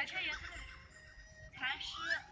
白天也是蚕丝